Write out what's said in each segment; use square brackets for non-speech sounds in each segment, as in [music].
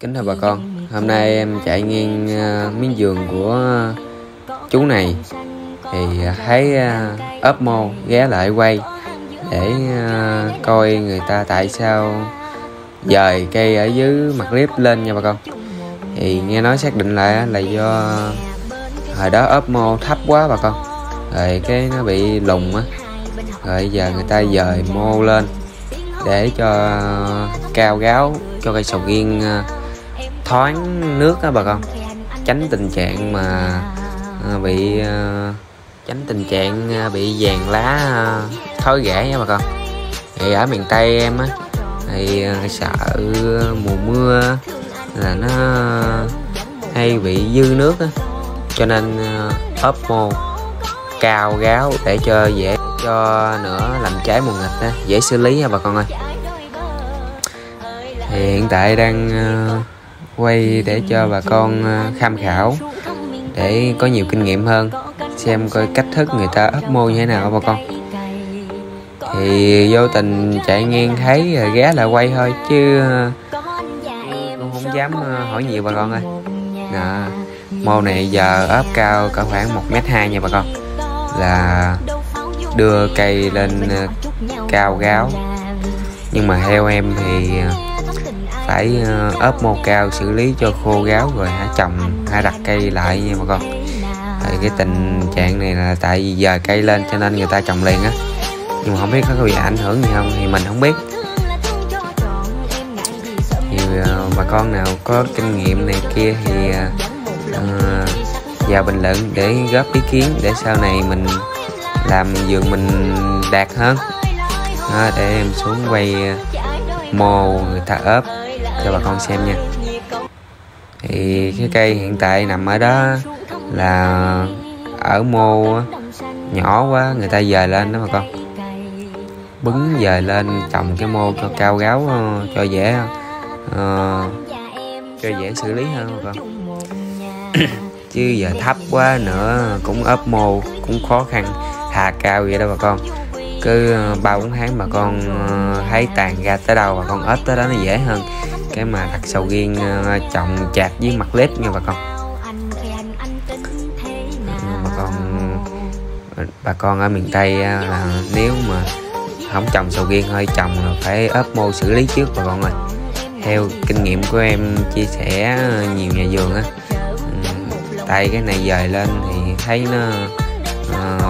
Kính thưa bà con, hôm nay em chạy ngang uh, miếng giường của ờ, chú này. Thì ờ, thấy uh, ốp mô ghé lại quay để uh, coi người ta tại sao dời cây ở dưới mặt clip lên nha bà con. Thì nghe nói xác định lại là do hồi đó ốp mô thấp quá bà con, rồi cái nó bị lùng á, rồi giờ người ta dời mô lên để cho cao gáo cho cây sầu riêng thoáng nước á bà con. Tránh tình trạng mà à, bị à, tránh tình trạng à, bị vàng lá thối rễ nha bà con. Thì ở miền tây em á thì sợ mùa mưa là nó hay bị dư nước á. Cho nên ốp mô cao gáo để cho dễ cho nữa làm trái mùa nghịch á dễ xử lý nha bà con ơi. Thì hiện tại đang quay để cho bà con à, tham khảo, để có nhiều kinh nghiệm hơn, xem coi cách thức người ta ấp mô như thế nào bà con. Thì vô tình chạy ngang thấy à, ghé lại quay thôi chứ à, cũng không dám hỏi nhiều bà con ơi. Nè mô này giờ ấp cao cả khoảng một mét hai nha bà con. Là đưa cây lên cao gáo. Nhưng mà theo em thì phải ờ, ốp mô cao xử lý cho khô gáo rồi hả? Trồng hả đặt cây lại nha bà con. Thì cái tình trạng này là tại vì giờ cây lên cho nên người ta trồng liền á. Nhưng mà không biết có bị ảnh hưởng gì không thì mình không biết. Thì uh, bà con nào có kinh nghiệm này kia thì uh, vào bình luận để góp ý kiến để sau này mình làm vườn mình đạt hơn. Đó, để em xuống quay mồ người ta ốp cho bà con xem nha. Thì cái cây hiện tại nằm ở đó là ở mô nhỏ quá người ta dời lên đó bà con. Bứng dời lên trồng cái mô cho cao gáo ờ, cho dễ uh, cho dễ xử lý hơn bà con. [coughs] Chứ giờ thấp quá nữa cũng ấp mô cũng khó khăn hà cao vậy đó bà con. Cứ ờ, ba bốn tháng bà con thấy tàn ra tới đâu bà con ấp tới đó nó dễ hơn cái mà đặt sầu riêng ờ, trồng chạc với mặt lết nha bà con. Bà con ờ, bà con ở miền tây ờ, là nếu mà không trồng sầu riêng hơi trồng là phải ấp mô xử lý trước bà con ơi. Theo kinh nghiệm của em chia sẻ nhiều nhà vườn á tay cái này dời lên thì thấy nó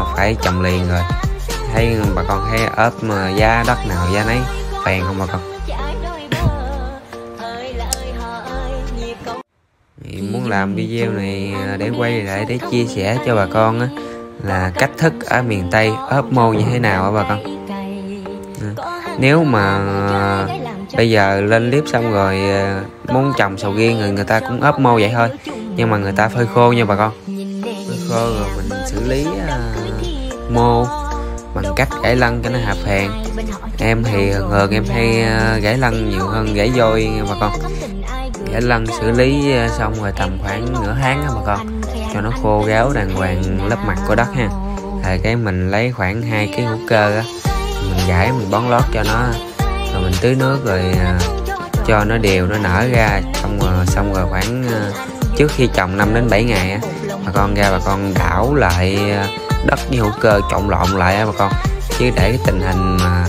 uh, phải trồng liền rồi. Thấy bà con thấy ấp mà giá đất nào giá nấy phèn không bà con? Thì muốn làm video này à, để quay lại để chia sẻ cho bà con á, là cách thức ở miền Tây ốp mô như thế nào á bà con? Ừ. Nếu mà à, bây giờ lên clip xong rồi à, muốn trồng sầu riêng rồi người ta cũng ốp mô vậy thôi nhưng mà người ta phơi khô nha bà con. Phơi khô rồi mình xử lý uh, mô bằng cách gãy lăn cho nó hạp phèn em thì thường em hay gãy lăn nhiều hơn gãy vôi nha bà con gãy lăn xử lý ờ, xong rồi tầm khoảng nửa tháng á bà con, cho nó khô ráo đàng hoàng, lớp mặt của đất ha. Rồi cái mình lấy khoảng hai cái hữu cơ á, mình gãi, mình bón lót cho nó, rồi mình tưới nước rồi ờ, cho nó đều, nó nở ra. Xong rồi xong rồi khoảng trước khi trồng 5 đến 7 ngày á, bà con ra bà con đảo lại đất với hữu cơ trộn lộn lại á bà con. Chứ để cái tình hình mà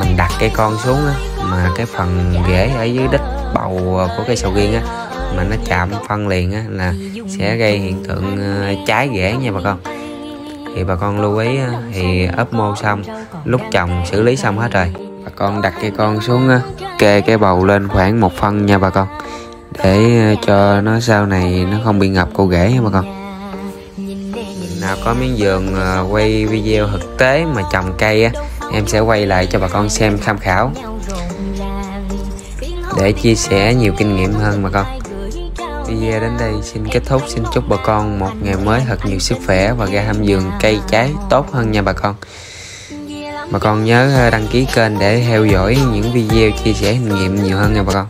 mình đặt cây con xuống á, mà cái phần rễ ở dưới đất bầu của cây sầu riêng á, mà nó chạm phân liền á, là sẽ gây hiện tượng ờ, trái rễ nha bà con. Thì bà con lưu ý thì ấp mô xong, lúc trồng xử lý xong hết rồi, bà con đặt cây con xuống kê cái bầu lên khoảng một phân nha bà con, để ờ, cho nó sau này nó không bị ngập cô rễ nha bà con. Nào có miếng vườn ờ, quay video thực tế mà trồng cây á, em sẽ quay lại cho bà con xem tham khảo để chia sẻ nhiều kinh nghiệm hơn bà con. Video đến đây xin kết thúc. Xin chúc bà con một ngày mới thật nhiều sức khỏe và ra hâm vườn cây trái tốt hơn nha bà con. Bà con nhớ ờ, đăng ký kênh để theo dõi những video chia sẻ kinh nghiệm nhiều hơn nha bà con.